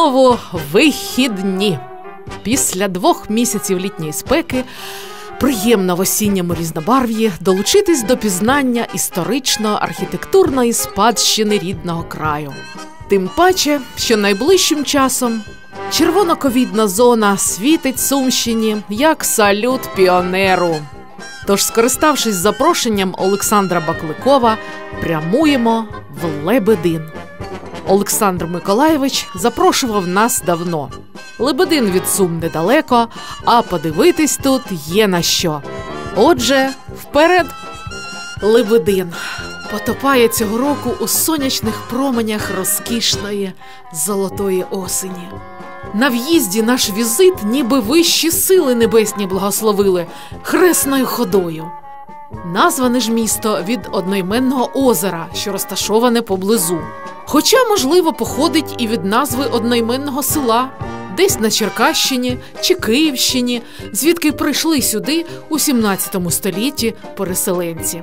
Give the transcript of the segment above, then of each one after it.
знову вихідні. Після двох місяців літньої спеки приємно в осінньому різнобарв'ї долучитись до пізнання історично-архітектурної спадщини рідного краю. Тим паче, що найближчим часом червоноковідна зона світить Сумщині як салют піонеру. Тож, скориставшись запрошенням Олександра Бакликова, прямуємо в Лебедин. Олександр Миколаєвич запрошував нас давно. Лебедин від Сум недалеко, а подивитись тут є на що. Отже, вперед, Лебедин потопає цього року у сонячних променях розкішної золотої осені. На в'їзді наш візит, ніби вищі сили небесні благословили хресною ходою. Назване ж місто від одноіменного озера, що розташоване поблизу. Хоча, можливо, походить і від назви одноіменного села, десь на Черкащині чи Київщині, звідки прийшли сюди у 17 столітті переселенці.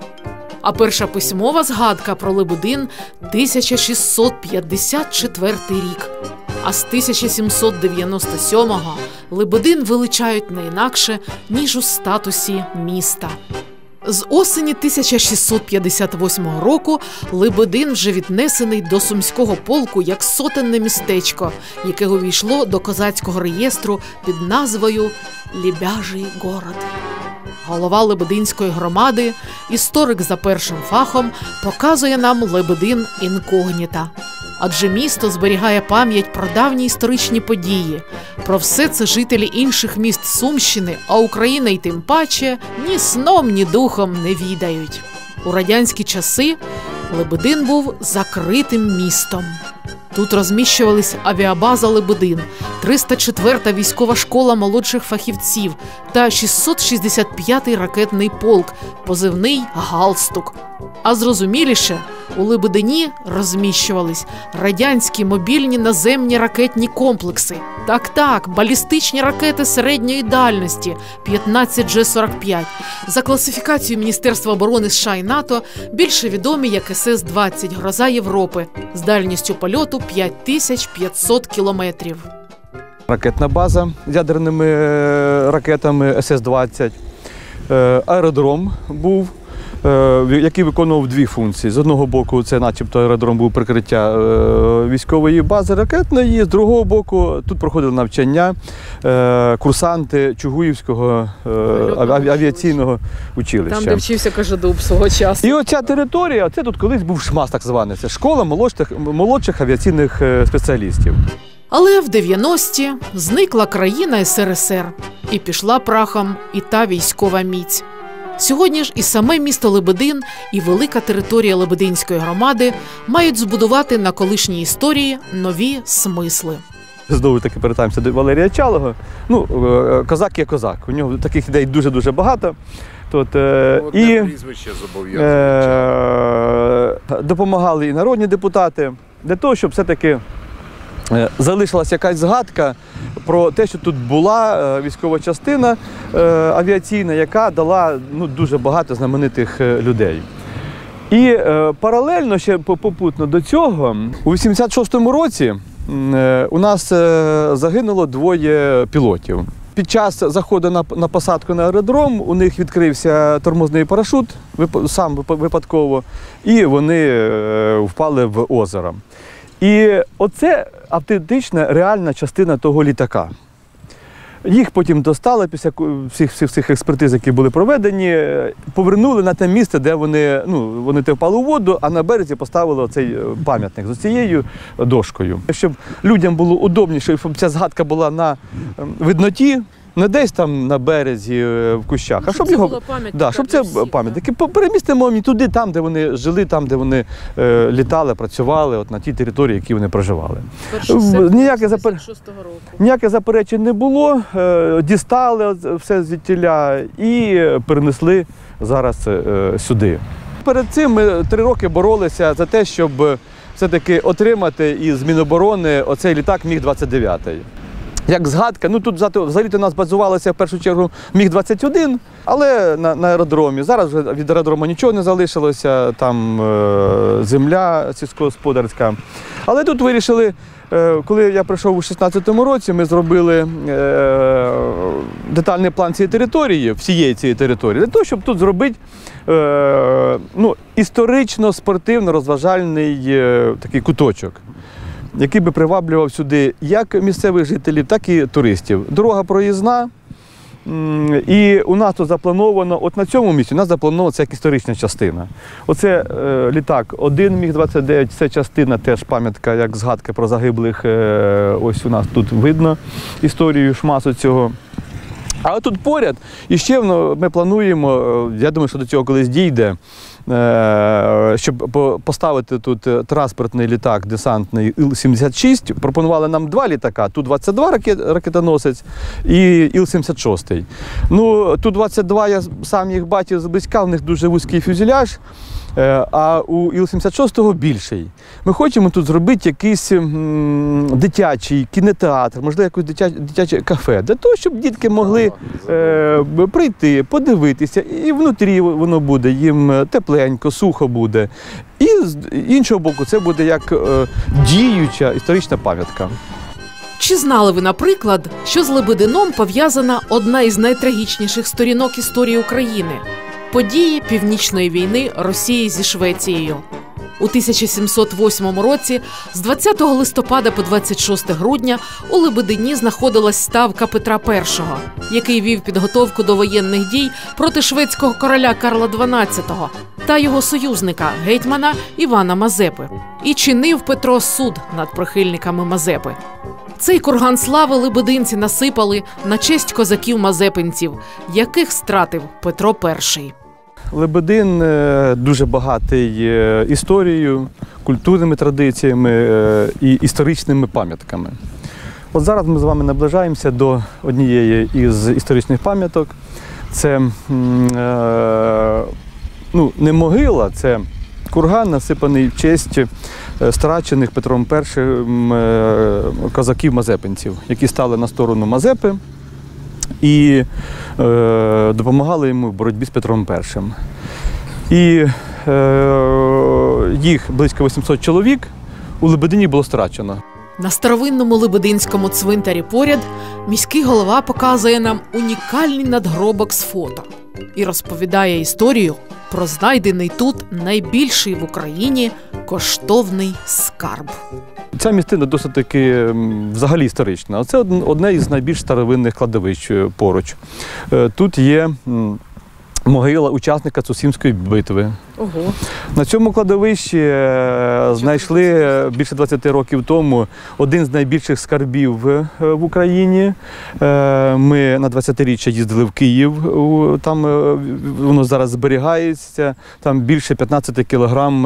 А перша письмова згадка про Лебедин 1654 рік. А з 1797-го Лебедин величають не інакше, ніж у статусі міста. З осені 1658 року Лебедин вже віднесений до сумського полку як сотенне містечко, яке увійшло до козацького реєстру під назвою Лібяжий город. Голова Лебединської громади, історик за першим фахом, показує нам Лебедин інкогніта. Адже місто зберігає пам'ять про давні історичні події. Про все це жителі інших міст Сумщини, а Україна й тим паче ні сном, ні духом не відають. У радянські часи Лебедин був закритим містом. Тут розміщувались авіабаза Лебедин, 304-та військова школа молодших фахівців та 665-й ракетний полк, позивний Галстук. А зрозуміліше, у Лебедині розміщувались радянські мобільні наземні ракетні комплекси. Так, так, балістичні ракети середньої дальності 15G45. За класифікацією Міністерства оборони США і НАТО більше відомі як СС-20 Гроза Європи з дальністю польоту 5500 кілометрів. Ракетна база з ядерними е, ракетами СС-20. Е, Аеродром був, який виконував дві функції. З одного боку, це начебто аеродром був прикриття е, військової бази ракетної, з другого боку, тут проходили навчання е, курсанти Чугуївського е, авіаційного училища. Там, де вчився Кажедуб свого часу. І оця територія, це тут колись був ШМАС, так званий. Це школа молодших, молодших авіаційних е, спеціалістів. Але в 90-ті зникла країна СРСР і пішла прахом і та військова міць. Сьогодні ж і саме місто Лебедин, і велика територія Лебединської громади мають збудувати на колишній історії нові смисли. Знову таки повертаємося до Валерія Чалого. Ну, е, козак є козак. У нього таких ідей дуже-дуже багато. Тут, е, і прізвище зобов'язує. е, допомагали і народні депутати для того, щоб все-таки е, залишилась якась згадка про те, що тут була е, військова частина е, авіаційна, яка дала ну, дуже багато знаменитих е, людей. І е, паралельно ще попутно до цього, у 86-му році е, у нас е, загинуло двоє пілотів. Під час заходу на, на посадку на аеродром у них відкрився тормозний парашут сам випадково, і вони е, впали в озеро. І оце автентична реальна частина того літака. Їх потім достали після всіх, всіх, всіх експертиз, які були проведені, повернули на те місце, де вони, ну, вони те впали у воду, а на березі поставили оцей е, пам'ятник з цією дошкою. Щоб людям було удобніше, щоб ця згадка була на ем, видноті, не десь там на березі е, в кущах, а щоб його. Да, щоб це пам'ятники. Перемістимо і туди, там, де вони жили, там, де вони е, літали, працювали, от на тій території, які вони проживали. Ніяке запер-. Ніяких заперечень не було, е, дістали все звідтіля і перенесли зараз е, сюди. Перед цим ми три роки боролися за те, щоб все-таки отримати із Міноборони оцей літак Міг-29. Як згадка, ну тут взагалі- у нас базувалося в першу чергу Міг-21, але на, на аеродромі. Зараз вже від аеродрому нічого не залишилося, там е, земля сільськогосподарська. Але тут вирішили е, коли я прийшов у 16-му році, ми зробили е, детальний план цієї території, всієї цієї території, для того, щоб тут зробити е, ну, історично спортивно розважальний е, такий куточок. Який би приваблював сюди як місцевих жителів, так і туристів. Дорога проїзна, І у нас тут заплановано, от на цьому місці у нас заплановано це як історична частина. Оце е, літак 1 міг 29 це частина теж пам'ятка, як згадка про загиблих. Е, ось у нас тут видно історію шмасу цього. А тут поряд, і ще ми плануємо, е, я думаю, що до цього колись дійде, щоб поставити тут е, транспортний літак десантний Іл-76. Пропонували нам два літака: Ту-22 ракет, ракетоносець і Іл-76. Ну, Ту-22 я сам їх бачив зблизька, у них дуже вузький фюзеляж. Е, А у Іл-76 більший. Ми хочемо тут зробити якийсь дитячий кінотеатр, можливо, якесь дитяче, дитяче кафе, для того, щоб дітки могли е, прийти, подивитися, і внутрі воно буде їм тепленько, сухо буде. І з іншого боку, це буде як е, діюча історична пам'ятка. Чи знали ви, наприклад, що з Лебедином пов'язана одна із найтрагічніших сторінок історії України події Північної війни Росії зі Швецією? У 1708 році, з 20 листопада по 26 грудня, у Лебедині знаходилась ставка Петра І, який вів підготовку до воєнних дій проти шведського короля Карла XII та його союзника гетьмана Івана Мазепи. І чинив Петро суд над прихильниками Мазепи. Цей курган слави лебединці насипали на честь козаків-мазепинців, яких стратив Петро І. Лебедин е, дуже багатий е, історією, культурними традиціями е, і історичними пам'ятками. От зараз ми з вами наближаємося до однієї із історичних пам'яток. Це ну, не могила, це курган, насипаний в честь страчених Петром І козаків-мазепинців, які стали на сторону Мазепи і е, допомагали йому в боротьбі з Петром І. І е, їх близько 800 чоловік у Лебедині було страчено. На старовинному лебединському цвинтарі поряд міський голова показує нам унікальний надгробок з фото і розповідає історію про знайдений тут найбільший в Україні коштовний скарб. Ця містина досить таки взагалі історична. Це одне із найбільш старовинних кладовищ е, поруч. Е, Тут є могила учасника Цусімської битви. Ого. На цьому кладовищі е, знайшли більше 20 років тому один з найбільших скарбів е, в Україні. Е, Ми на 20-річчя їздили в Київ. Там воно зараз зберігається. Там більше 15 кілограм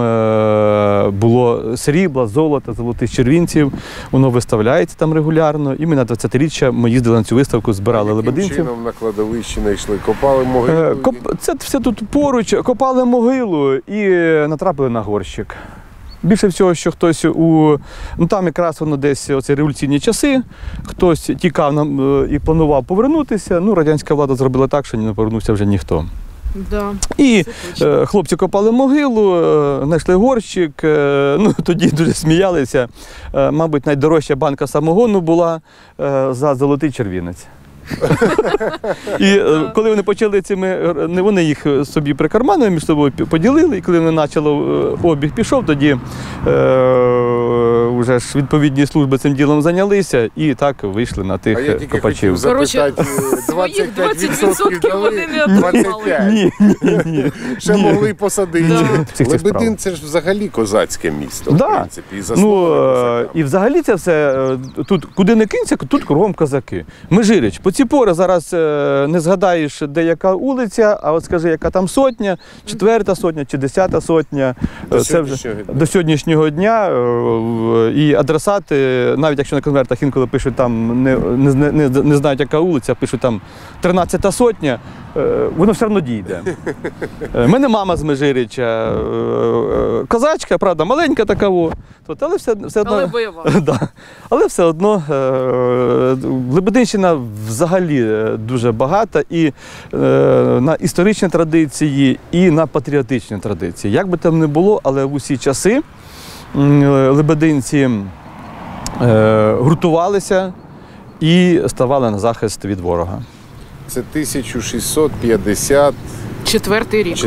було срібла, золота, золотих червінців. Воно виставляється там регулярно. І ми на 20-річчя ми їздили на цю виставку, збирали Яким лебединців. чином на кладовищі знайшли? Копали могилу? Це все тут поруч, копали могилу і натрапили на горщик. Більше всього, що хтось у. Ну там якраз воно десь оці революційні часи, хтось тікав нам е, і планував повернутися. Ну, радянська влада зробила так, що не повернувся вже ніхто. Да. І е, хлопці копали могилу, е, знайшли горщик. е, ну, тоді дуже сміялися. Е, мабуть, найдорожча банка самогону була е, за золотий червінець. І е, коли вони почали цими, е, не вони їх е, собі прикарманили, між собою поділили, і коли вони почали обіг пішов, тоді е, вже ж відповідні служби цим ділом зайнялися і так вийшли на тих А я тільки копачів. хотів запитати, е, своїх 25% 20% дали, вони не отримали. 25. Ні, ні, ні. Ще Ні. могли посадити. Да. Лебедин це ж взагалі козацьке місто, в принципі. І Ну і взагалі це все тут, куди не кинься, тут кругом козаки. Межирич, по ці пори зараз е, не згадаєш, де яка вулиця, а от скажи, яка там сотня, четверта сотня чи десята сотня. До Е, це вже дня. до сьогоднішнього дня. е, І адресати, навіть якщо на конвертах інколи пишуть там не, не, не, не знають, яка вулиця, пишуть там 13 сотня, воно все одно дійде. У мене мама з Межирича, е, е, козачка, правда, маленька така, Тут, але все, все одно. Але. Да. Але все одно е, Лебединщина взагалі е, дуже багата і е, на історичні традиції, і на патріотичні традиції. Як би там не було, але в усі часи е, лебединці е, гуртувалися і ставали на захист від ворога. Це 1654 Четвертий рік.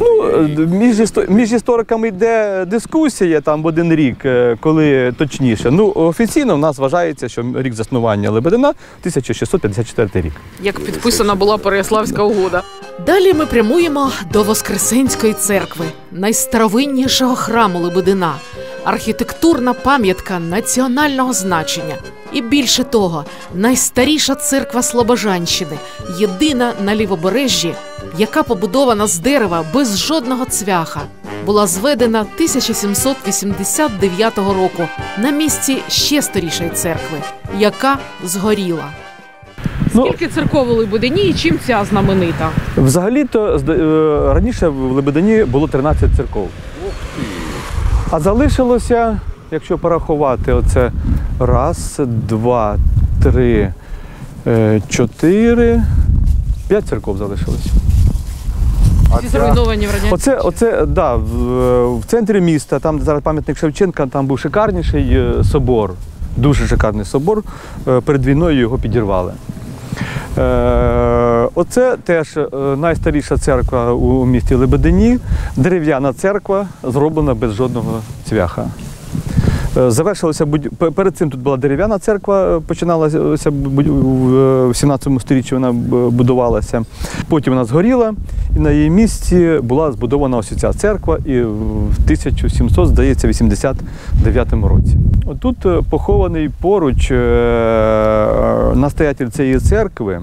Ну, е, між, істо- між істориками йде дискусія там в один рік, е, коли точніше. Ну, офіційно в нас вважається, що рік заснування Лебедина 1654 рік. як підписана була Переяславська угода. Далі ми прямуємо до Воскресенської церкви, найстаровиннішого храму Лебедина, архітектурна пам'ятка національного значення. І більше того, найстаріша церква Слобожанщини, єдина на лівобережжі, яка побудована з дерева без жодного цвяха, була зведена 1789 року на місці ще старішої церкви, яка згоріла. Ну, Скільки церков у Лебедині і чим ця знаменита? Взагалі-то е, раніше в Лебедині було 13 церков. А залишилося, якщо порахувати, оце раз, два, три, е, чотири, п'ять церков залишилось. Всі зруйновані в радянській Оце, оце да, в, в центрі міста, там де зараз пам'ятник Шевченка, там був шикарніший е, собор, дуже шикарний собор. Е, Перед війною його підірвали. Е, оце теж е, найстаріша церква у місті Лебедині, дерев'яна церква, зроблена без жодного цвяха. Е, Завершилося перед цим тут була дерев'яна церква, е, починалася в е, 17 сторіччі вона будувалася. Потім вона згоріла, і на її місці була збудована ось ця церква, і в 1700, здається, 89 році. Тут е, похований поруч настоятель цієї церкви.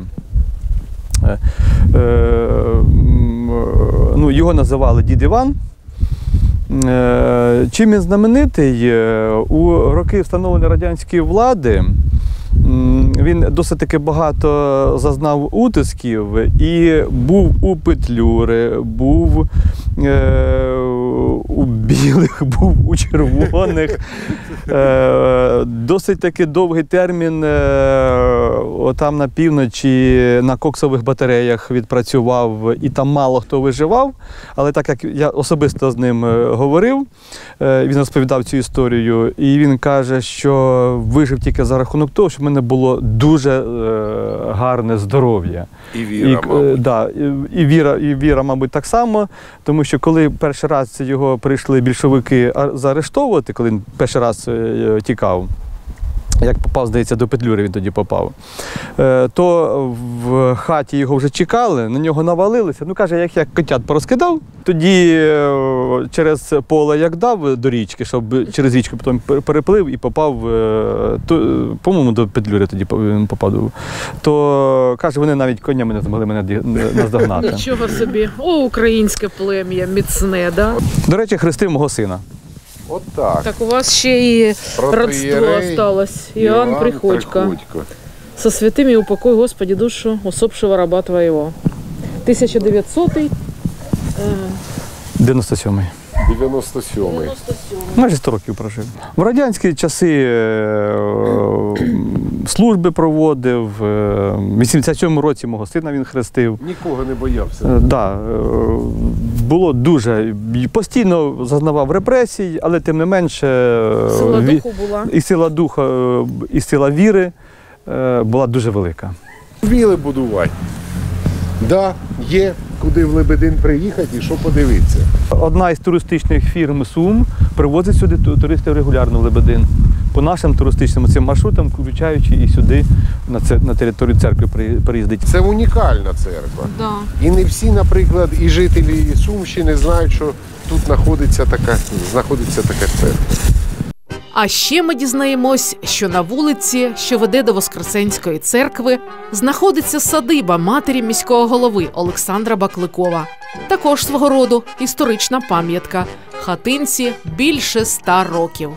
Ну, його називали дід Іван. Е, Чим він знаменитий? Е, У роки встановлення радянської влади він досить таки багато зазнав утисків і був у Петлюри, був е, у білих, був у червоних. Е, Досить таки довгий термін е, отам на півночі на коксових батареях відпрацював, і там мало хто виживав. Але так як я особисто з ним е, говорив, е, він розповідав цю історію, і він каже, що вижив тільки за рахунок того, що в мене було дуже е, гарне здоров'я. І І, віра, е, мабуть. да, і, і, віра, і віра, мабуть, так само, тому що коли перший раз його прийшли більшовики заарештовувати, коли він перший раз е, тікав. Як попав, здається, до Петлюри він тоді попав, е, то в хаті його вже чекали, на нього навалилися. Ну, каже, як я котят порозкидав, тоді е, через поле як дав до річки, щоб через річку потім переплив і попав, е, по-моєму, до Петлюри тоді він попав. То каже, вони навіть конями не змогли мене наздогнати. Нічого собі. О, українське плем'я, міцне, да? До речі, хрестив мого сина. От так. Так у вас ще і родство осталось. Іоанн Приходько. Приходько. Со святыми упокой, Господи, душу усопшего раба Твоего. 1900 е, 97-й. 97-й. Майже 100 років прожив. В радянські часи е, служби проводив. е, В 87-му році мого сина він хрестив. Нікого не боявся. Е, Да, було дуже постійно зазнавав репресій, але тим не менше сила ві- духу була. і сила духа, і сила віри була дуже велика. Вміли будувати. Да, є куди в Лебедин приїхати і що подивитися. Одна із туристичних фірм Сум привозить сюди ту- туристів регулярно в Лебедин. По нашим туристичним цим маршрутам, включаючи і сюди, на, це, на територію церкви приїздить. Це унікальна церква. Да. І не всі, наприклад, і жителі Сумщини знають, що тут знаходиться така, знаходиться така церква. А ще ми дізнаємось, що на вулиці, що веде до Воскресенської церкви, знаходиться садиба матері міського голови Олександра Бакликова. Також свого роду історична пам'ятка. Хатинці більше ста років.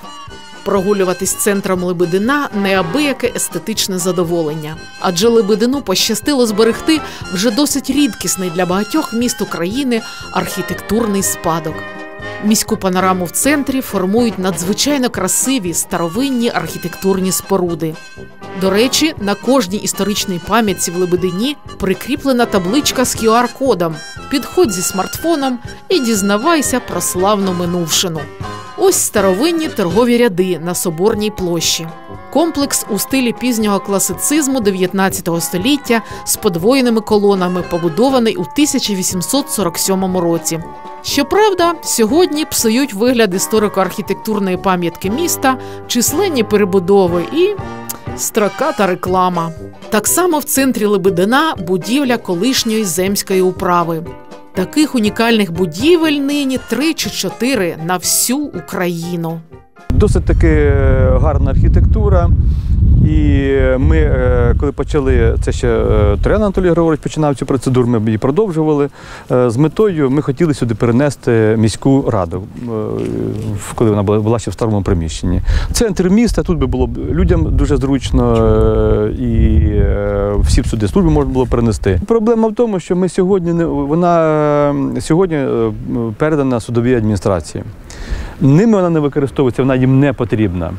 Прогулюватись центром Лебедина неабияке естетичне задоволення, адже Лебедину пощастило зберегти вже досить рідкісний для багатьох міст України архітектурний спадок. Міську панораму в центрі формують надзвичайно красиві старовинні архітектурні споруди. До речі, на кожній історичній пам'ятці в Лебедині прикріплена табличка з QR-кодом. Підходь зі смартфоном і дізнавайся про славну минувшину. Ось старовинні торгові ряди на соборній площі. Комплекс у стилі пізнього класицизму 19 століття з подвоєними колонами, побудований у 1847 році. Щоправда, сьогодні псують вигляд історико-архітектурної пам'ятки міста, численні перебудови і строката реклама. Так само в центрі Лебедина будівля колишньої земської управи. Таких унікальних будівель нині три чи чотири на всю Україну. Досить таки е, гарна архітектура. І ми, е, коли почали, це ще е, Троян Анатолій Григорович починав цю процедуру, ми її продовжували. З метою ми хотіли сюди перенести міську раду, коли вона була, ще в старому приміщенні. Центр міста тут би було людям дуже зручно і всі б сюди служби можна було перенести. Проблема в тому, що ми сьогодні вона сьогодні передана судовій адміністрації. Ними вона не використовується, вона їм не потрібна.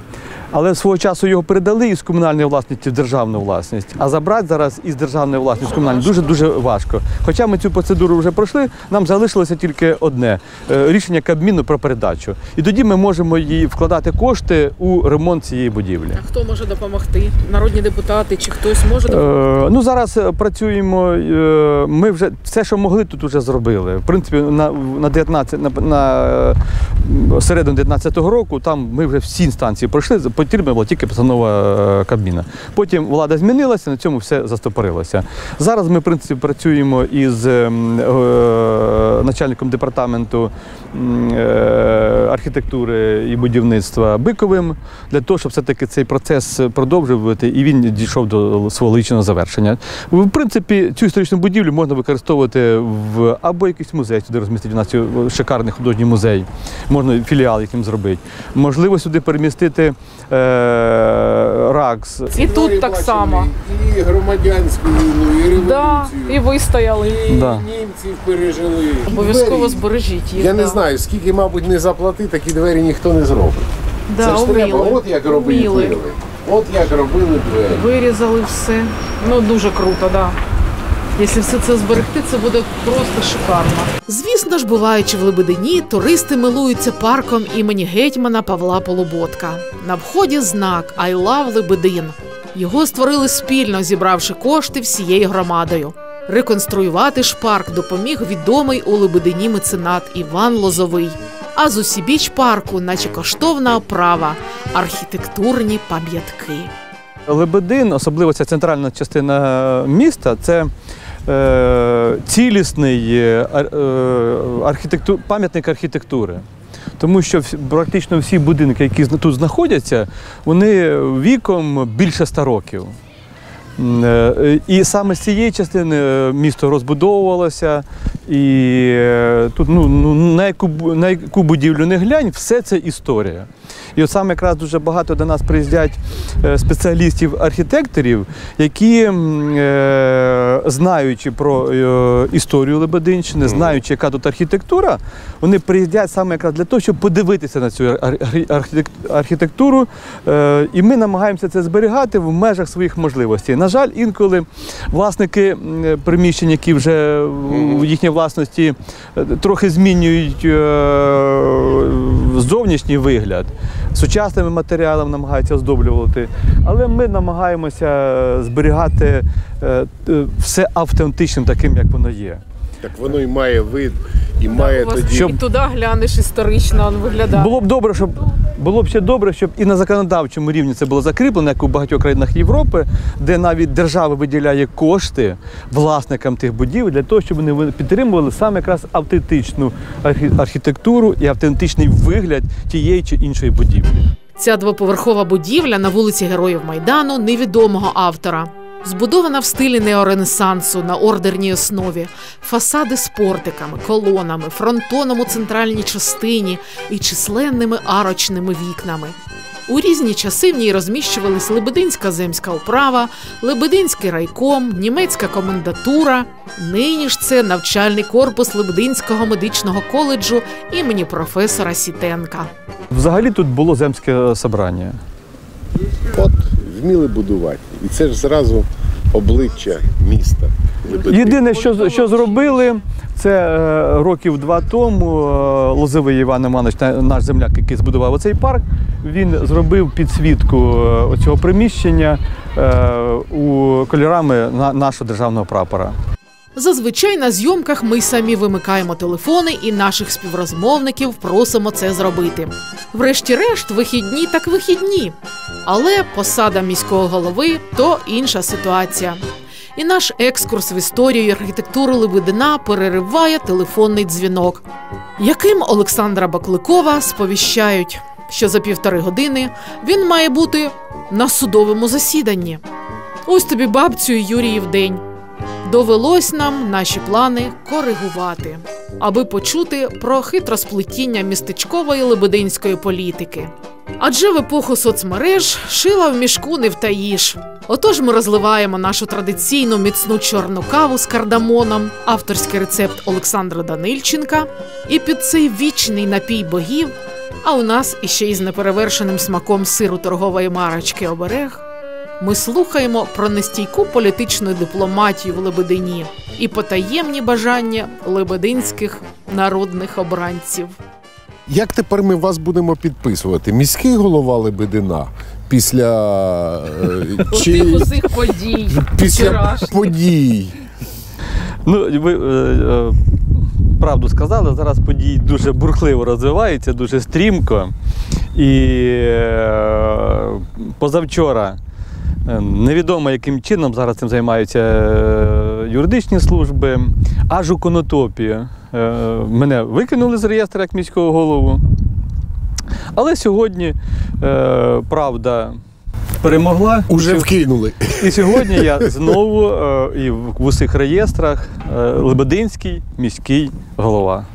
Але свого часу його передали із комунальної власності в державну власність. А забрати зараз із державної власності в комунальну дуже дуже важко. Хоча ми цю процедуру вже пройшли, нам залишилося тільки одне е, рішення Кабміну про передачу. І тоді ми можемо її вкладати кошти у ремонт цієї будівлі. А хто може допомогти? Народні депутати чи хтось може Е, ну зараз е, працюємо. е, Ми вже все, що могли, тут вже зробили. В принципі, на, на 19, на, на е, середину 19-го року там ми вже всі інстанції пройшли. Потрібна була тільки постанова е, Кабміна. Потім влада змінилася, на цьому все застопорилося. Зараз ми, в принципі, працюємо із е, м, е, начальником департаменту е, архітектури і будівництва Биковим для того, щоб все-таки цей процес продовжувати і він дійшов до свого логічного завершення. В принципі, цю історичну будівлю можна використовувати в або якийсь музей сюди розмістити. У нас шикарний художній музей, можна філіал яким зробити. Можливо, сюди перемістити РАКС. І тут так само. І громадянську війну, і революцію. Да, і вистояли. І Да. німців пережили. Обов'язково збережіть їх. Я не да. знаю, скільки, мабуть, не заплати, такі двері ніхто не зробить. Да, Це ж треба, вміли. от як робили Вміли. двері. От як робили двері. Вирізали все. Ну дуже круто, так. Да. Якщо все це зберегти, це буде просто шикарно. Звісно ж, буваючи в Лебедині, туристи милуються парком імені гетьмана Павла Полуботка. На вході знак «I love Лебедин». Його створили спільно, зібравши кошти всією громадою. Реконструювати ж парк допоміг відомий у Лебедині меценат Іван Лозовий. А з усібіч парку, наче коштовна оправа, архітектурні пам'ятки. Лебедин, особливо ця центральна частина міста, це цілісний е, е, архітекту- пам'ятник архітектури. Тому що практично всі будинки, які тут знаходяться, вони віком більше 100 років. Е, І саме з цієї частини е, місто розбудовувалося, і е, тут ну, ну, на, яку, на яку будівлю не глянь, все це історія. І от саме якраз дуже багато до нас приїздять спеціалістів-архітекторів, які, знаючи про історію Лебединщини, знаючи, яка тут архітектура, вони приїздять саме якраз для того, щоб подивитися на цю ар- ар- архітек- архітектуру. І ми намагаємося це зберігати в межах своїх можливостей. На жаль, інколи власники приміщень, які вже в їхній власності е, трохи змінюють е, зовнішній вигляд, сучасними матеріалами намагаються оздоблювати. Але ми намагаємося зберігати е, все автентичним, таким, як воно є. Так воно і має вид, і має тоді. Щоб- і туди глянеш історично він виглядає. Було б добре, щоб було б ще добре, щоб і на законодавчому рівні це було закріплено, як у багатьох країнах Європи, де навіть держава виділяє кошти власникам тих будівель для того, щоб вони підтримували саме якраз автентичну архі- архітектуру і автентичний вигляд тієї чи іншої будівлі. Ця двоповерхова будівля на вулиці Героїв Майдану невідомого автора. Збудована в стилі неоренесансу на ордерній основі, фасади з портиками, колонами, фронтоном у центральній частині і численними арочними вікнами. У різні часи в ній розміщувались Лебединська земська управа, Лебединський райком, німецька комендатура. Нині ж це навчальний корпус Лебединського медичного коледжу імені професора Сітенка. Взагалі тут було земське собрання. От вміли будувати. І це ж зразу обличчя міста. Єдине, що, що зробили, це е, років два тому е, Лозовий Іван Іванович, наш земляк, який збудував оцей парк, він зробив підсвітку цього приміщення е, у кольорами нашого державного прапора. Зазвичай на зйомках ми самі вимикаємо телефони і наших співрозмовників просимо це зробити. Врешті-решт, вихідні так вихідні. Але посада міського голови то інша ситуація. І наш екскурс в історію і архітектуру Лебедина перериває телефонний дзвінок, яким Олександра Бакликова сповіщають, що за півтори години він має бути на судовому засіданні. Ось тобі бабцю Юріїв день. Довелось нам наші плани коригувати, аби почути про хитросплетіння містечкової лебединської політики. Адже в епоху соцмереж шила в мішку не втаїш. Отож ми розливаємо нашу традиційну міцну чорну каву з кардамоном, авторський рецепт Олександра Данильченка, і під цей вічний напій богів, а у нас іще й з неперевершеним смаком сиру торгової марочки оберег. Ми слухаємо про нестійку політичну дипломатію в Лебедині і потаємні бажання лебединських народних обранців. Як тепер ми вас будемо підписувати? Міський голова Лебедина після, е, чи, усіх подій після вчорашніх. подій. Ну, ви е, е, правду сказали, зараз події дуже бурхливо розвиваються, дуже стрімко. І е, позавчора невідомо яким чином зараз цим займаються е, юридичні служби. Аж у конотопі е, мене викинули з реєстру як міського голову. Але сьогодні е, правда перемогла. Уже вкинули. І сьогодні я знову е, і в, усіх реєстрах е, Лебединський міський голова.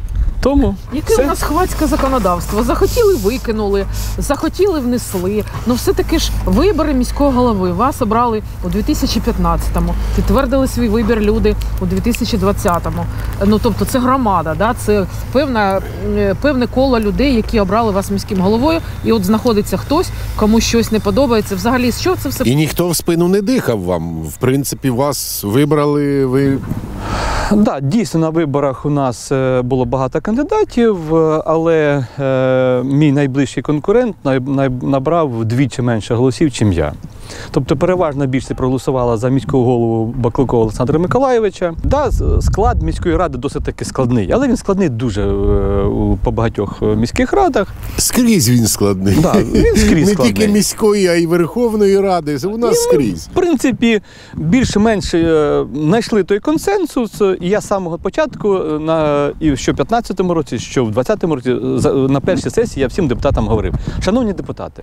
Тому Яке все. у нас хвацьке законодавство? Захотіли викинули, захотіли внесли. Ну все таки ж вибори міського голови вас обрали у 2015-му, підтвердили свій вибір люди у 2020-му. Ну тобто це громада, да? це певна, е, певне коло людей, які обрали вас міським головою, і от знаходиться хтось, кому щось не подобається. Взагалі, що це все І ніхто в спину не дихав вам. В принципі, вас вибрали. Ви Да, дійсно на виборах у нас е, було багато кандидатів, е, але е, мій найближчий конкурент набрав вдвічі менше голосів, ніж я. Тобто переважна більшість проголосувала за міського голову Бакликова Олександра Миколайовича. Да, склад міської ради досить таки складний, але він складний дуже е, по багатьох е, міських радах. скрізь він складний. Да, він скрізь не складний. тільки міської, а й Верховної Ради. У нас скрізь. В принципі, більш-менш е, знайшли той консенсус. І я з самого початку, на, і що в 15-му році, що в 20-му році, на першій сесії я всім депутатам говорив: шановні депутати,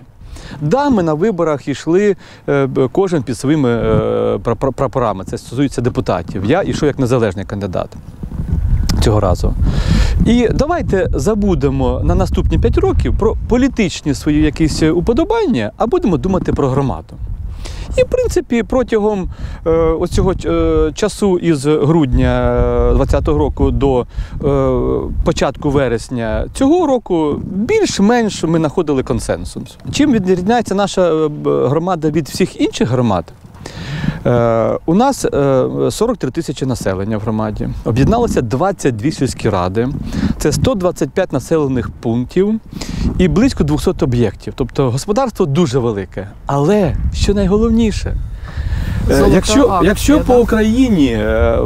да, ми на виборах йшли е, кожен під своїми е, пра- пра- прапорами. Це стосується депутатів. Я йшов як незалежний кандидат. Цього разу. І давайте забудемо на наступні 5 років про політичні свої якісь уподобання, а будемо думати про громаду. І, в принципі, протягом е, ось цього е, часу із грудня 2020 року до е, початку вересня цього року більш-менш ми знаходили консенсус. Чим відрізняється наша е, громада від всіх інших громад? Е, у нас е, 43 тисячі населення в громаді. Об'єдналося 22 сільські ради. Це 125 населених пунктів і близько 200 об'єктів. Тобто господарство дуже велике. Але що найголовніше, е, Золота якщо, акція, якщо да? по Україні е,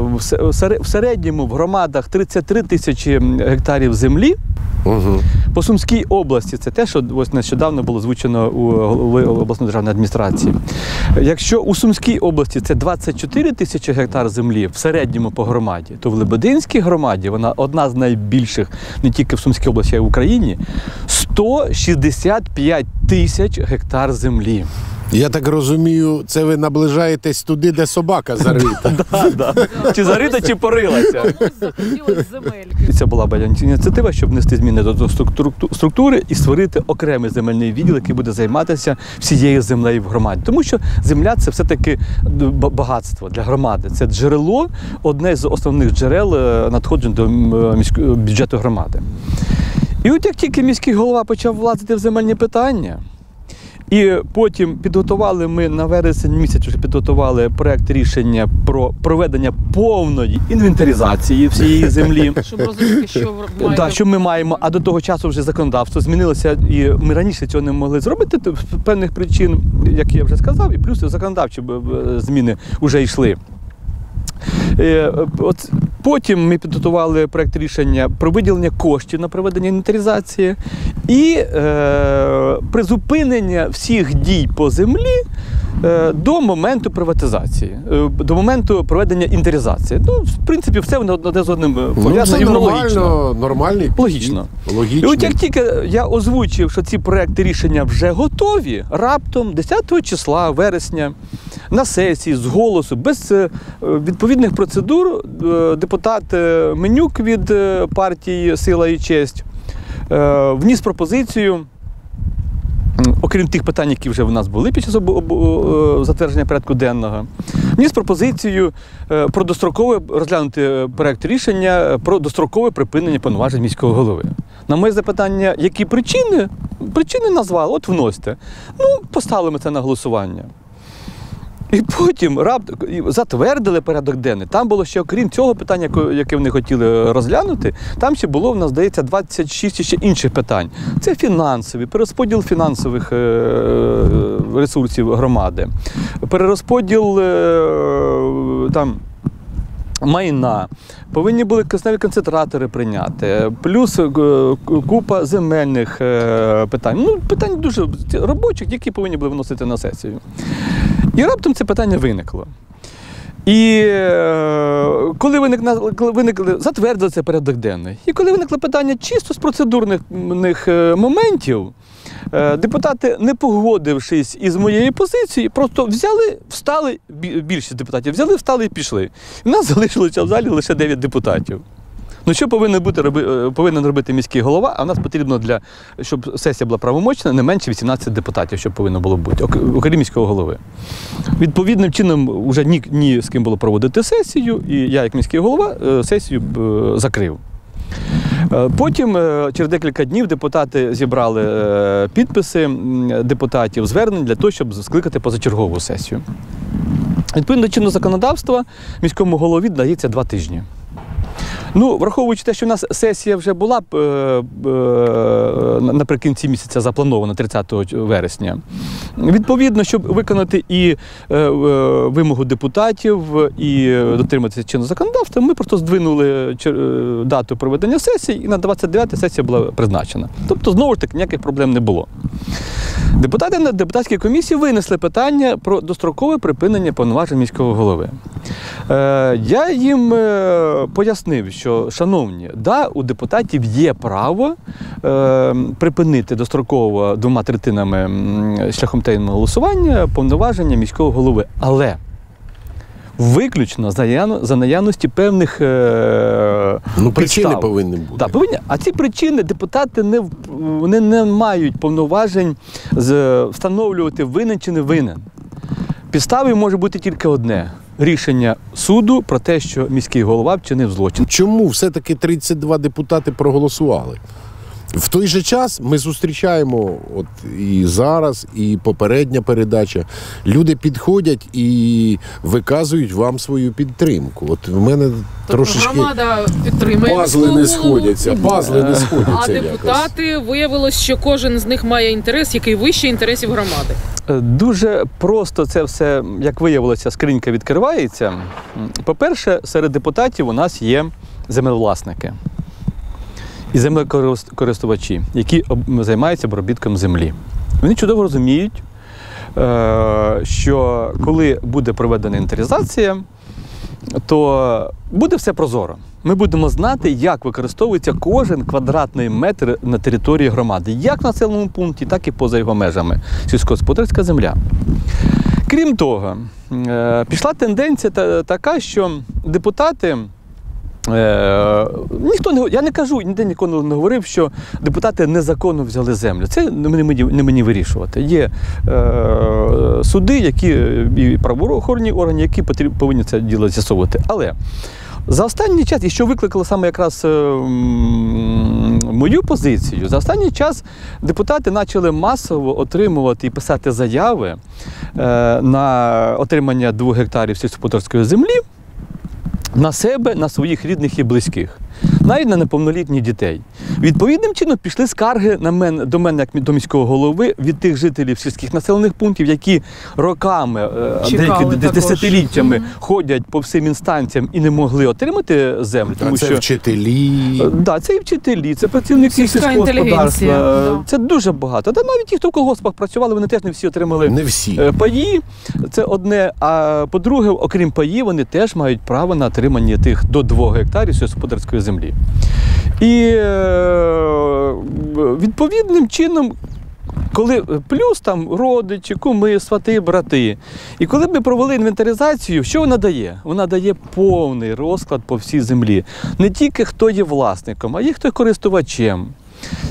в середньому в громадах 33 тисячі гектарів землі, Угу. По Сумській області це те, що ось нещодавно було звучено у голови обласної державної адміністрації. Якщо у Сумській області це 24 тисячі гектар землі в середньому по громаді, то в Лебединській громаді вона одна з найбільших не тільки в Сумській області, а й в Україні 165 тисяч гектар землі. Я так розумію, це ви наближаєтесь туди, де собака зарита. Да, да. Чи зарита, чи порилася. Це була ініціатива, щоб внести зміни до структури і створити окремий земельний відділ, який буде займатися всією землею в громаді. Тому що земля це все-таки багатство для громади. Це джерело, одне з основних джерел е, надходжень до міського бюджету громади. І от як тільки міський голова почав влазити в земельні питання. І потім підготували ми на вересень місяць вже підготували проект рішення про проведення повної інвентаризації всієї землі. Щоб розуміти, що ми маємо, а до того часу вже законодавство змінилося, і ми раніше цього не могли зробити з певних причин, як я вже сказав, і плюс законодавчі зміни вже йшли. Е, От потім ми підготували проект рішення про виділення коштів на проведення інвентаризації і е, призупинення всіх дій по землі е, до моменту приватизації, е, до моменту проведення інвентаризації. Ну, в принципі, все воно одне з одним е, Ну, і воно логічно. нормальний. Логічно. І от як тільки я озвучив, що ці проекти рішення вже готові, раптом 10 числа вересня на сесії з голосу, без відповідних процедур, депутат Менюк від партії Сила і честь вніс пропозицію. Окрім тих питань, які вже в нас були під час е, затвердження порядку денного, вніс пропозицію е, про дострокове розглянути е, проект рішення е, про дострокове припинення повноважень міського голови. На моє запитання, які причини? Причини назвали, от вносьте. Ну, поставили ми це на голосування. І потім і затвердили порядок денний. Там було ще, окрім цього питання, яке- вони хотіли розглянути, там ще було, в нас здається, 26 ще інших питань. Це фінансові, перерозподіл фінансових е, ресурсів громади, перерозподіл е, там. Майна, повинні були кисневі концентратори прийняти, плюс е, купа земельних питань. Ну, питань дуже робочих, які повинні були вносити на сесію. І раптом це питання виникло. І е, коли виник, коли виникли, затвердили це порядок денний. І коли виникло питання чисто з процедурних е, моментів, е, депутати, не погодившись із моєю позицією, просто взяли, встали, більшість депутатів взяли, встали і пішли. І нас залишилося в залі лише 9 депутатів. Ну, що повинен бути роби- е, повинен робити міський голова? А в нас потрібно для щоб сесія була правомочна, не менше 18 депутатів, щоб повинно було бути, окрім міського голови. Відповідним чином, вже ні, ні з ким було проводити сесію, і я, як міський голова, е, сесію е, закрив. Потім, через декілька днів, депутати зібрали підписи депутатів звернень для того, щоб скликати позачергову сесію. Відповідно до чинного законодавства, міському голові дається два тижні. Ну, враховуючи те, що в нас сесія вже була е, е, наприкінці місяця запланована 30 вересня. Відповідно, щоб виконати і е, е, вимогу депутатів, і дотриматися чинного законодавства, ми просто здвинули е, дату проведення сесії, і на 29 сесія була призначена. Тобто, знову ж таки, ніяких проблем не було. Депутати на депутатській комісії винесли питання про дострокове припинення повноважень міського голови. Е, я їм е, пояснив, що, шановні, да, у депутатів є право е, припинити достроково двома третинами шляхом тайного голосування повноваження міського голови. Але виключно за, за наявності певних. Е, Ну, причини підстав. повинні бути. Так, повинні. А ці причини депутати не, вони не мають повноважень з, встановлювати винен чи не винен. Підставою може бути тільки одне рішення суду про те, що міський голова вчинив злочин. Чому все-таки 32 депутати проголосували? В той же час ми зустрічаємо, от і зараз, і попередня передача. Люди підходять і виказують вам свою підтримку. От в мене Тобто трошечки громада підтримує пазли не сходяться. Пазли не А сходяться. якось. депутати виявилось, що кожен з них має інтерес, який вище інтересів громади. Е, Дуже просто це все, як виявилося, скринька відкривається. По-перше, серед депутатів у нас є землевласники і землекористувачі, які займаються обробітком землі. Вони чудово розуміють, е, що коли буде проведена інвентаризація, то буде все прозоро. Ми будемо знати, як використовується кожен квадратний метр на території громади, як в населеному пункті, так і поза його межами. Сільськогосподарська земля. Крім того, е, пішла тенденція така, що депутати. Е, ніхто не я не кажу, ніде ніколи не говорив, що депутати незаконно взяли землю. Це не мені, не мені вирішувати. Є е, суди, які і правоохоронні органи, які потріб, повинні це діло з'ясовувати. Але За останній час, і що викликало саме якраз е, мою позицію, за останній час депутати почали масово отримувати і писати заяви е, на отримання двох гектарів сільськогосподарської землі на себе, на своїх рідних і близьких, навіть на неповнолітніх дітей. Відповідним чином пішли скарги на мене до мене, як до міського голови, від тих жителів сільських населених пунктів, які роками, е, деякі де- також. десятиліттями ходять по всім інстанціям і не могли отримати землю, тому а це що вчителі. Е, Да, це і вчителі, це працівники сільського господарства. да. Це дуже багато. Та навіть ті, хто в колгоспах працювали, вони теж не всі отримали Не всі. Е, Паї це одне. А по-друге, окрім паї, вони теж мають право на отримання тих до 2 гектарів сільськогосподарської землі. І е, відповідним чином. Коли плюс там родичі, куми, свати, брати. І коли ми провели інвентаризацію, що вона дає? Вона дає повний розклад по всій землі. Не тільки хто є власником, а є хто користувачем.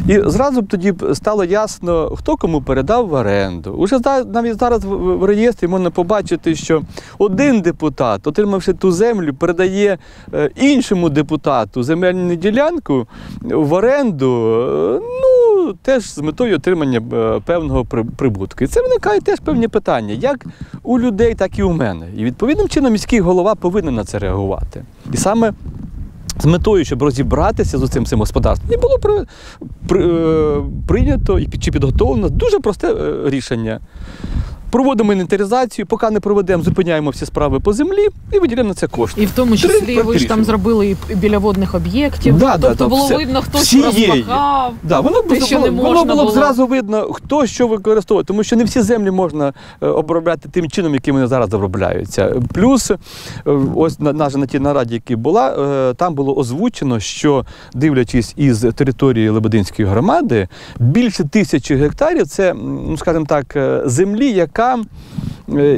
І зразу б тоді стало ясно, хто кому передав в оренду. Уже навіть зараз в, реєстрі можна побачити, що один депутат, отримавши ту землю, передає е, іншому депутату земельну ділянку в оренду, е, ну теж з метою отримання е, певного прибутку. І це виникають теж певні питання, як у людей, так і у мене. І відповідним чином міський голова повинен на це реагувати. І саме з метою, щоб розібратися з цим цим господарством, і було при, при, е, прийнято і чи підготовлено дуже просте е, рішення. Проводимо інвентаризацію, поки не проведемо, зупиняємо всі справи по землі і виділяємо на це кошти. І в тому Три числі ви ж там зробили і біля водних об'єктів. Да, да, тобто да, було все- видно, хто всі що є. розмахав. Да, воно, Те, що не воно можна було б зразу видно, хто що використовує, тому що не всі землі можна е, обробляти тим чином, яким вони зараз обробляються. Плюс, е, ось на, на, на тій нараді, яка була, е, там було озвучено, що дивлячись із території Лебединської громади, більше тисячі гектарів це, ну скажімо так, землі, яка е,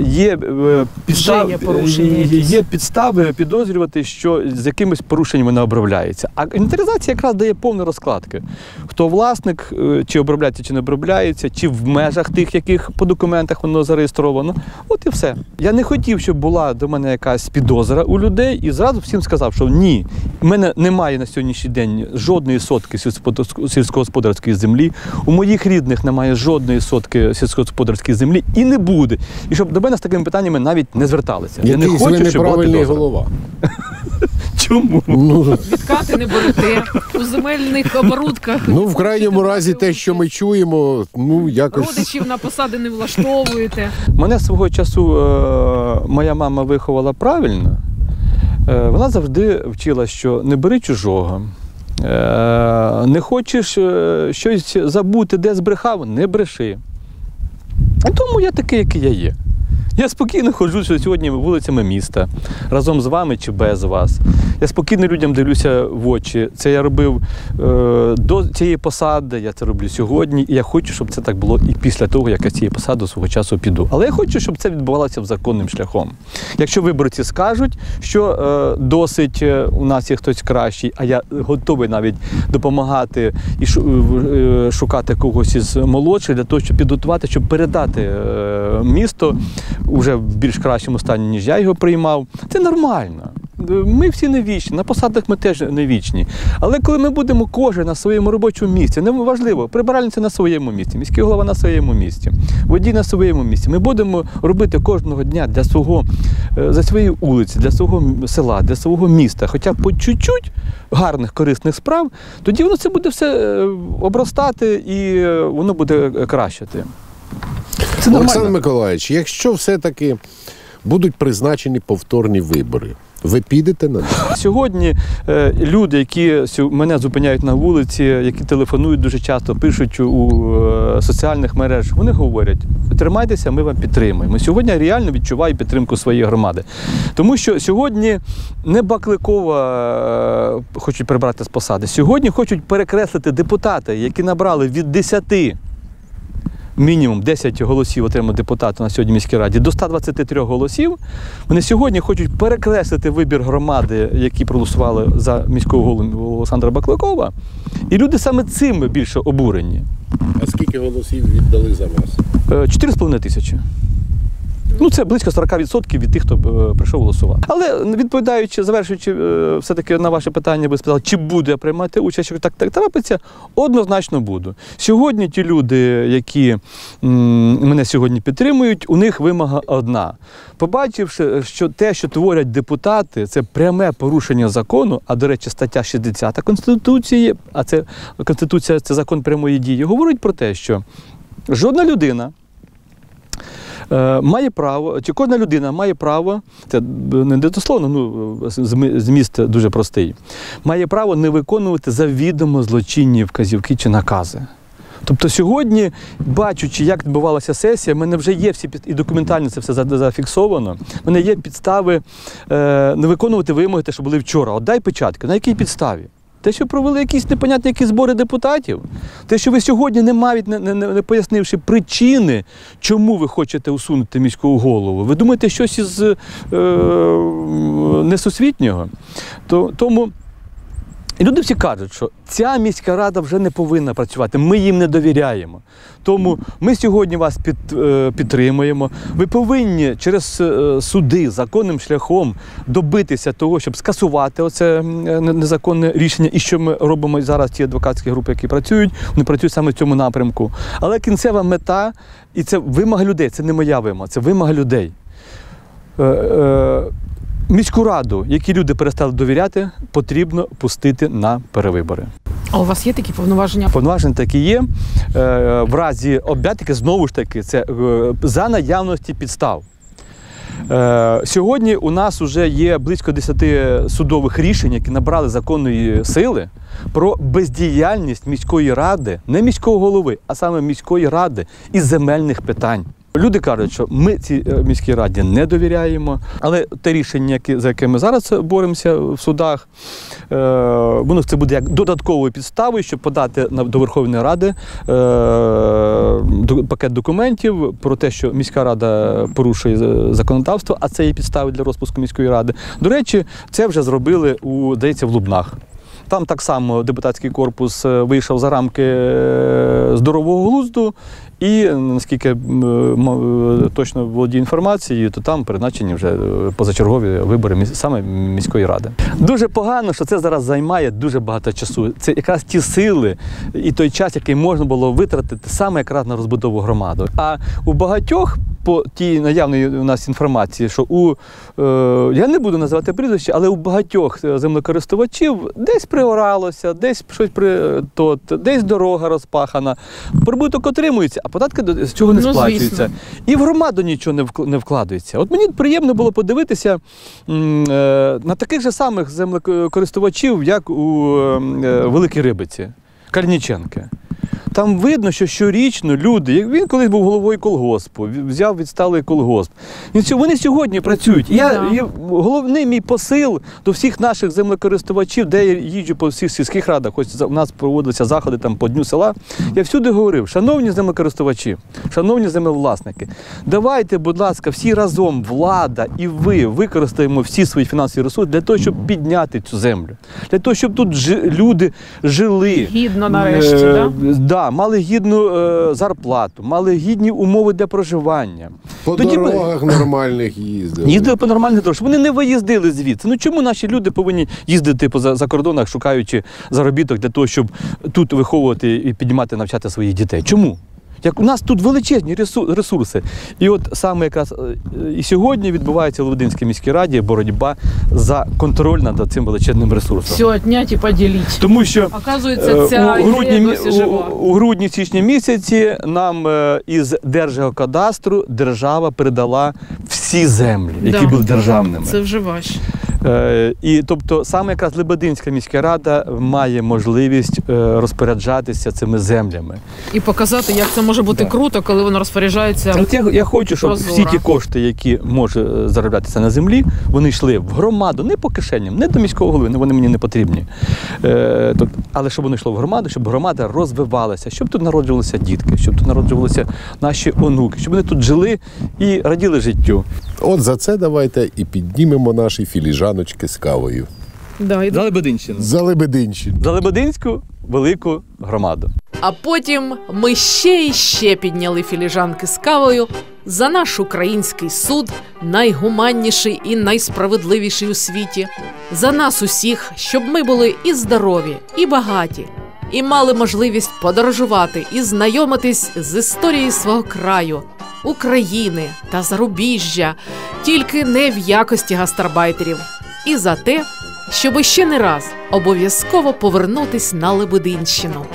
є, е, підстав, є порушення е, є підстави підозрювати, що з якимись порушенням вона обробляється. А інвентаризація якраз дає повні розкладки. Хто власник, е, чи обробляється, чи не обробляється, чи в межах тих, яких по документах воно зареєстровано. От і все. Я не хотів, щоб була до мене якась підозра у людей, і зразу всім сказав, що ні, в мене немає на сьогоднішній день жодної сотки сільськогосподарської землі. У моїх рідних немає жодної сотки сільськогосподарської землі і не буде. І щоб до мене з такими питаннями навіть не зверталися. Я не хочу, щоб була неправильний голова. Чому? Ну, Відкати не берете у земельних оборудках. ну, в крайньому разі, те, що ми чуємо, ну якось. родичів на посади не влаштовуєте. Мене свого часу е, моя мама виховала правильно. Е, вона завжди вчила, що не бери чужого. Е, не хочеш е, щось забути, де збрехав, не бреши. Тому я такий, який я є. Я спокійно ходжу сьогодні вулицями міста разом з вами чи без вас. Я спокійно людям дивлюся в очі. Це я робив е, до цієї посади, я це роблю сьогодні. І я хочу, щоб це так було і після того, як я з цієї посади свого часу піду. Але я хочу, щоб це відбувалося в законним шляхом. Якщо виборці скажуть, що е, досить е, у нас є хтось кращий, а я готовий навіть допомагати і е, шукати когось із молодших для того, щоб підготувати, щоб передати е, місто уже в більш кращому стані, ніж я його приймав. Це нормально. Ми всі не вічні, на посадах ми теж не вічні. Але коли ми будемо кожен на своєму робочому місці, не важливо, прибиральниця на своєму місці, міський голова на своєму місці, водій на своєму місці. Ми будемо робити кожного дня для свого е, за своєї вулиці, для свого села, для свого міста, хоча б по чуть-чуть гарних корисних справ, тоді воно це буде все е, обростати і е, воно буде кращати. Це Олександр. Миколаївич, якщо все-таки будуть призначені повторні вибори, ви підете на них? Сьогодні е, люди, які сю- мене зупиняють на вулиці, які телефонують дуже часто, пишуть у е, соціальних мережах, вони говорять: тримайтеся, ми вам підтримуємо. Сьогодні я реально відчуваю підтримку своєї громади. Тому що сьогодні не Бакликова е, хочуть прибрати з посади. Сьогодні хочуть перекреслити депутати, які набрали від 10 мінімум 10 голосів отримав депутат на сьогодні в міській раді до 123 голосів. Вони сьогодні хочуть перекреслити вибір громади, які проголосували за міського голову Олександра Баклакова. І люди саме цим більше обурені. А скільки голосів віддали за вас? Е, 4,5 тисячі. Ну, це близько 40% від тих, хто е, прийшов голосувати. Але відповідаючи, завершуючи е, все-таки на ваше питання, ви сказали, чи буду я приймати участь, якщо так, так трапиться, однозначно буду. Сьогодні ті люди, які мене сьогодні підтримують, у них вимога одна. Побачивши, що те, що творять депутати, це пряме порушення закону, а до речі, стаття 60 Конституції, а це Конституція це закон прямої дії, говорить про те, що жодна людина. Е, Має право, чи кожна людина має право, це не дословно, ну зміст дуже простий, має право не виконувати завідомо злочинні вказівки чи накази. Тобто сьогодні, бачучи, як відбувалася сесія, в мене вже є всі і документально це все зафіксовано. В мене є підстави е, не виконувати вимоги, те, що були вчора. От дай печатки. На якій підставі? Те, що провели якісь непонятні які збори депутатів, те, що ви сьогодні не навіть не, не, не пояснивши причини, чому ви хочете усунути міського голову. Ви думаєте, щось із е, несусвітнього? То, тому і люди всі кажуть, що ця міська рада вже не повинна працювати. Ми їм не довіряємо. Тому ми сьогодні вас під, е, підтримуємо. Ви повинні через е, суди законним шляхом добитися того, щоб скасувати оце е, не- незаконне рішення. І що ми робимо зараз, ті адвокатські групи, які працюють, вони працюють саме в цьому напрямку. Але кінцева мета, і це вимога людей, це не моя вимога, це вимога людей. Міську раду, які люди перестали довіряти, потрібно пустити на перевибори. А у вас є такі повноваження? Повноваження такі є. Е, В разі об'ятики, знову ж таки, це е, за наявності підстав. Е, Сьогодні у нас вже є близько 10 судових рішень, які набрали законної сили про бездіяльність міської ради, не міського голови, а саме міської ради із земельних питань. Люди кажуть, що ми цій е, міській раді не довіряємо, але те рішення, за яке ми зараз боремося в судах, е, воно це буде як додатковою підставою, щоб подати до Верховної Ради е, пакет документів про те, що міська рада порушує е, законодавство, а це є підстави для розпуску міської ради. До речі, це вже зробили у здається, в Лубнах. Там так само депутатський корпус е, вийшов за рамки е, здорового глузду, і наскільки м, м, точно володію інформацією, то там призначені вже е, позачергові вибори саме міської ради. Дуже погано, що це зараз займає дуже багато часу. Це якраз ті сили і той час, який можна було витратити саме якраз на розбудову громади. А у багатьох. По тій наявної у нас інформації, що у е, я не буду називати прізвище, але у багатьох е, землекористувачів десь приоралося, десь щось при тот, десь дорога розпахана. Прибуток отримується, а податки до з цього не Ну, сплачуються. І в громаду нічого не не вкладається. От мені приємно було подивитися е, на таких же самих землекористувачів, як у е, Великій Рибиці, Карніченки. Там видно, що щорічно люди, як він колись був головою колгоспу, взяв відсталий колгосп. Вони сьогодні працюють. Я, Да. я, головний мій посил до всіх наших землекористувачів, де я їжджу по всіх сільських радах, за- у нас проводилися заходи там по дню села. Я всюди говорив: шановні землекористувачі, шановні землевласники, давайте, будь ласка, всі разом, влада і ви використаємо всі свої фінансові ресурси для того, щоб підняти цю землю, для того, щоб тут люди жили. Гідно нарешті, Е, да? Мали гідну е, зарплату, мали гідні умови для проживання. По Тоді би- дорогах нормальних їздили. Їздили по нормальних дорогах, вони не виїздили звідси. Ну чому наші люди повинні їздити по за, за кордонах, шукаючи заробіток для того, щоб тут виховувати і піднімати, навчати своїх дітей? Чому? Як у нас тут величезні ресу- ресурси. І от саме якраз е, і сьогодні відбувається в Лебединській міській раді боротьба за контроль над цим величезним ресурсом. Все отнять і поділіть. Тому що Оказується, Е, ця у грудні, досі у, жива. у грудні січні місяці нам е, із Держгеокадастру держава передала всі землі, які Да. були державними. Це вже важче. Е, і тобто саме якраз Лебединська міська рада має можливість е, розпоряджатися цими землями. І показати, як це може бути Да. круто, коли воно розпоряджається. От я, я хочу, щоб Прозоро. всі ті кошти, які може е, зароблятися на землі, вони йшли в громаду, не по кишеням, не до міського голови, ну, вони мені не потрібні. Е, тобто, але щоб воно йшло в громаду, щоб громада розвивалася, щоб тут народжувалися дітки, щоб тут народжувалися наші онуки, щоб вони тут жили і раділи життю. От за це давайте і піднімемо наші філіжаночки з кавою. Да, і За Лебединщину. За Лебединщину. За Лебединську велику громаду. А потім ми ще і ще підняли філіжанки з кавою за наш український суд, найгуманніший і найсправедливіший у світі, за нас усіх, щоб ми були і здорові, і багаті, і мали можливість подорожувати і знайомитись з історією свого краю, України та зарубіжжя, тільки не в якості гастарбайтерів, і за те, щоб ще не раз обов'язково повернутись на Лебединщину.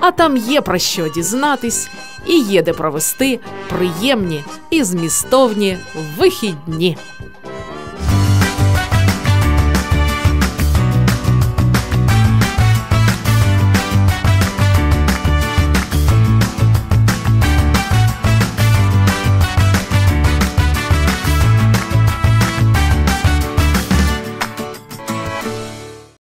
А там є про що дізнатись, і є де провести приємні і змістовні вихідні.